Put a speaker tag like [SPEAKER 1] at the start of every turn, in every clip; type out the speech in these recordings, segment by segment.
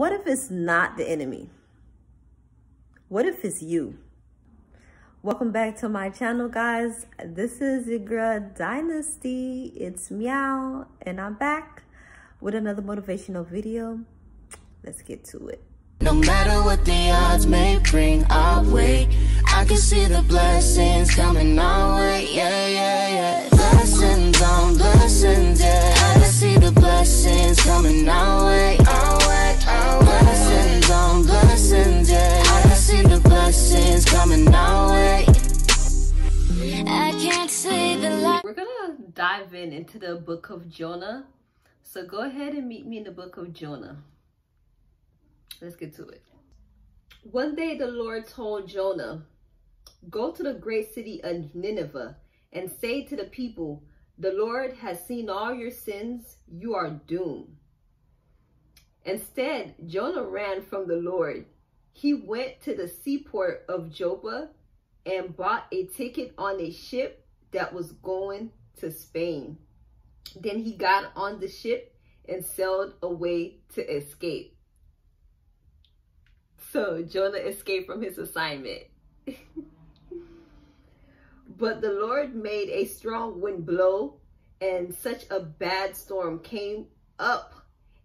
[SPEAKER 1] What if it's not the enemy? What if it's you? Welcome back to my channel, guys. This is Igra Dynasty. It's Meow, and I'm back with another motivational video. Let's get to it.
[SPEAKER 2] No matter what the odds may bring our way, I can see the blessings coming our way. Yeah, yeah, yeah. Blessings on blessings, yeah. I can see the blessings coming. Our way, blessings coming our way. I can't the.
[SPEAKER 1] We're gonna dive in into the book of Jonah. So go ahead and meet me in the book of Jonah. Let's get to it. One day the Lord told Jonah, Go to the great city of Nineveh and say to the people, The Lord has seen all your sins, you are doomed. Instead, Jonah ran from the Lord. He went to the seaport of Joppa and bought a ticket on a ship that was going to Spain. Then he got on the ship and sailed away to escape. So Jonah escaped from his assignment. but the Lord made a strong wind blow, and such a bad storm came up,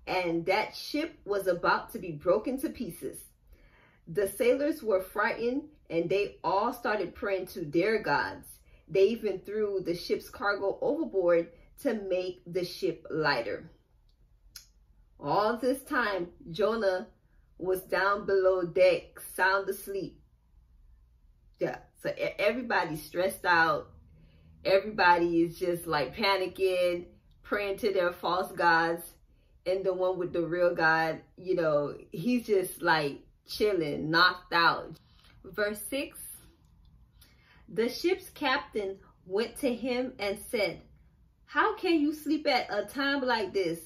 [SPEAKER 1] and that ship was about to be broken to pieces. The sailors were frightened, and they all started praying to their gods. They even threw the ship's cargo overboard to make the ship lighter. All this time, Jonah was down below deck, sound asleep. Yeah, so everybody's stressed out. Everybody is just like panicking, praying to their false gods. And the one with the real God, you know, he's just like chilling, knocked out. Verse 6 The ship's captain went to him and said, How can you sleep at a time like this?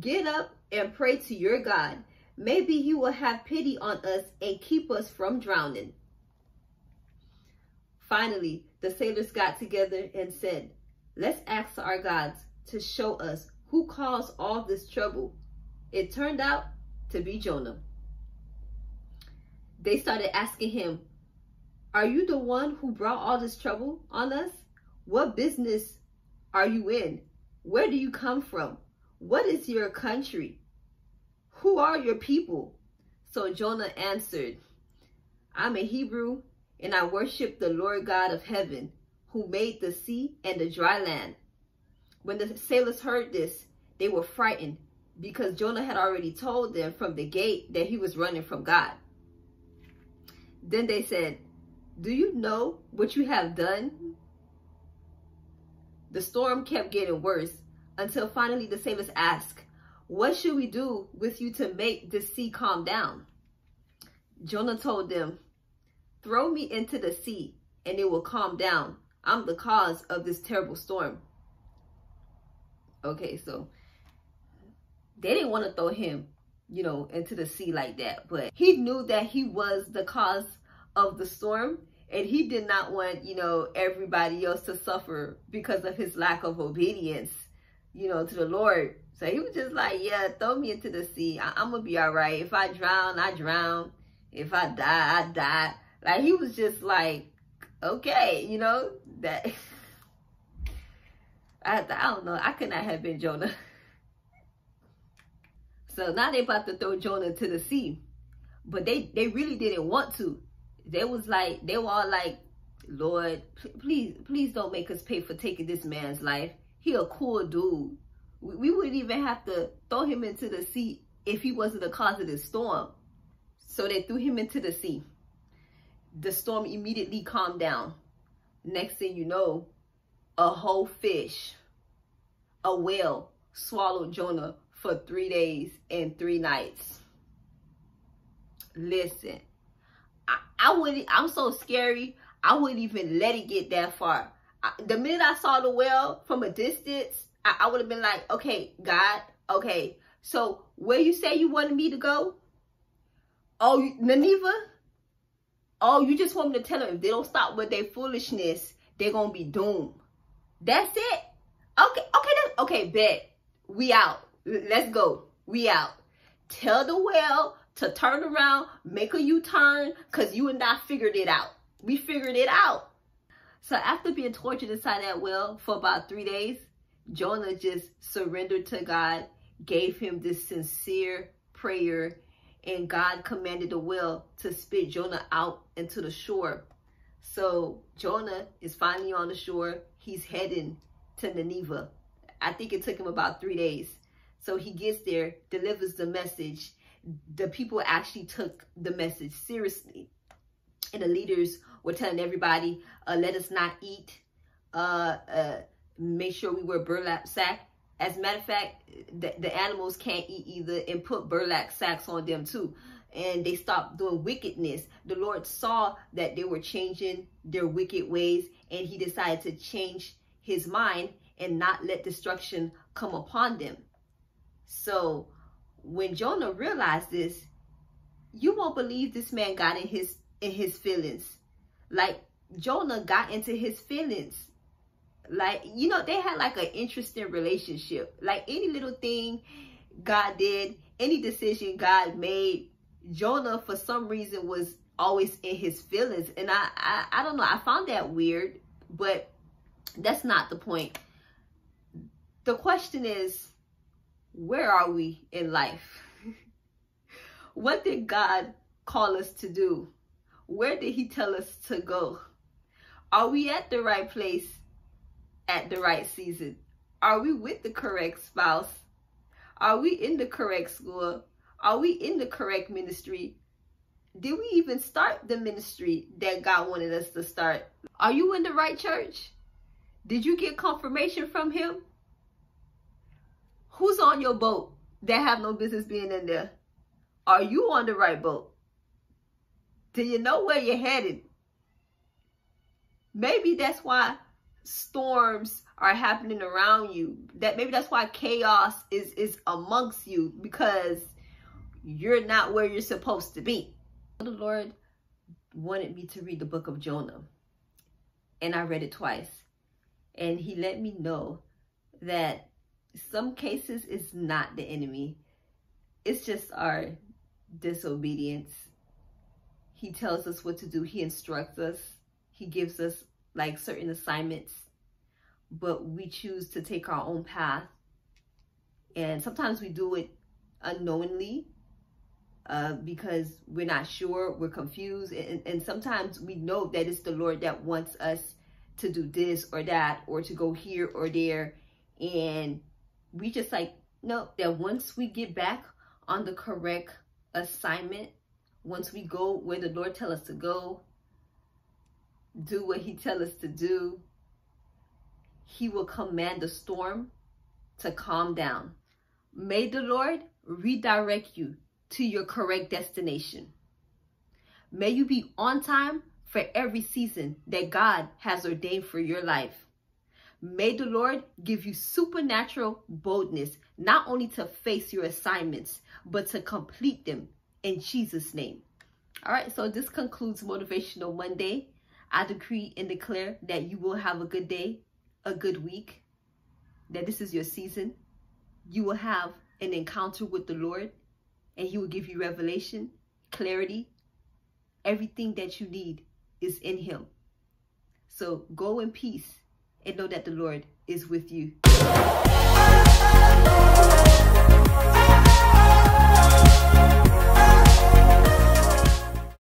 [SPEAKER 1] Get up and pray to your God Maybe he will have pity on us and keep us from drowning. Finally, the sailors got together and said, Let's ask our gods to show us who caused all this trouble. It turned out to be Jonah. They started asking him, Are you the one who brought all this trouble on us? What business are you in? Where do you come from? What is your country? Who are your people? So Jonah answered, I'm a Hebrew, and I worship the Lord God of heaven, who made the sea and the dry land. When the sailors heard this, they were frightened because Jonah had already told them from the gate that he was running from God. Then they said, Do you know what you have done? The storm kept getting worse until finally the sailors asked, what should we do with you to make the sea calm down? Jonah told them, Throw me into the sea and it will calm down. I'm the cause of this terrible storm. Okay, so they didn't want to throw him, you know, into the sea like that. But he knew that he was the cause of the storm. And he did not want, you know, everybody else to suffer because of his lack of obedience, you know, to the Lord. So he was just like, yeah, throw me into the sea. I am going to be all right. If I drown, I drown. If I die, I die. Like, he was just like, okay, you know, that. I, I don't know. I could not have been Jonah. so now they about to throw Jonah into the sea. But they, they really didn't want to. They was like, they were all like, Lord, please, please don't make us pay for taking this man's life. He a cool dude we wouldn't even have to throw him into the sea if he wasn't the cause of the storm. So they threw him into the sea. The storm immediately calmed down. Next thing you know, a whole fish, a whale, swallowed Jonah for three days and three nights. Listen, I, I wouldn't, I'm so scary, I wouldn't even let it get that far. I, the minute I saw the well from a distance, I, I would have been like, okay, God, okay. So where you say you wanted me to go? Oh, Nineveh? Oh, you just want me to tell them if they don't stop with their foolishness, they're going to be doomed. That's it? Okay, okay, okay, bet. We out. Let's go. We out. tell the whale to turn around, make a U-turn, because you and I figured it out. We figured it out. So after being tortured inside that well for about three days, Jonah just surrendered to God, gave him this sincere prayer, and God commanded the whale to spit Jonah out into the shore. So Jonah is finally on the shore. He's heading to Nineveh. I think it took him about three days. So he gets there, delivers the message. The people actually took the message seriously. And the leaders were telling everybody, uh, let us not eat, uh, uh, make sure we wear burlap sack. As a matter of fact, the, the animals can't eat either and put burlap sacks on them too. And they stopped doing wickedness. The Lord saw that they were changing their wicked ways and he decided to change his mind and not let destruction come upon them. So when Jonah realized this, you won't believe this man got in his in his feelings. Like Jonah got into his feelings. Like, you know, they had like an interesting relationship. Like any little thing God did, any decision God made, Jonah for some reason was always in his feelings. And I, I, I don't know, I found that weird, but that's not the point. The question is, where are we in life? what did God call us to do? Where did he tell us to go? Are we at the right place at the right season? Are we with the correct spouse? Are we in the correct school? Are we in the correct ministry? Did we even start the ministry that God wanted us to start? Are you in the right church? Did you get confirmation from him? Who's on your boat that have no business being in there? Are you on the right boat? Do you know where you're headed? Maybe that's why storms are happening around you. That maybe that's why chaos is is amongst you because you're not where you're supposed to be. The Lord wanted me to read the book of Jonah. And I read it twice. And he let me know that some cases it's not the enemy. It's just our disobedience. He tells us what to do. He instructs us. He gives us like certain assignments. But we choose to take our own path. And sometimes we do it unknowingly uh, because we're not sure, we're confused. And, and sometimes we know that it's the Lord that wants us to do this or that or to go here or there. And we just like know that once we get back on the correct assignment, once we go where the Lord tell us to go, do what he tell us to do, he will command the storm to calm down. May the Lord redirect you to your correct destination. May you be on time for every season that God has ordained for your life. May the Lord give you supernatural boldness, not only to face your assignments, but to complete them in Jesus' name. All right, so this concludes Motivational Monday. I decree and declare that you will have a good day, a good week, that this is your season. You will have an encounter with the Lord, and He will give you revelation, clarity. Everything that you need is in Him. So go in peace and know that the Lord is with you.